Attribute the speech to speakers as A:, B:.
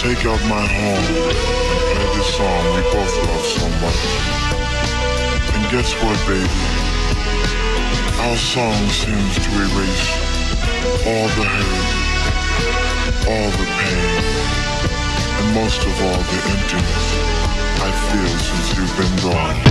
A: take out my horn and play this song we both love so much. And guess what, baby? Our song seems to erase all the hurt, all the pain, and most of all the emptiness I feel since you've been gone.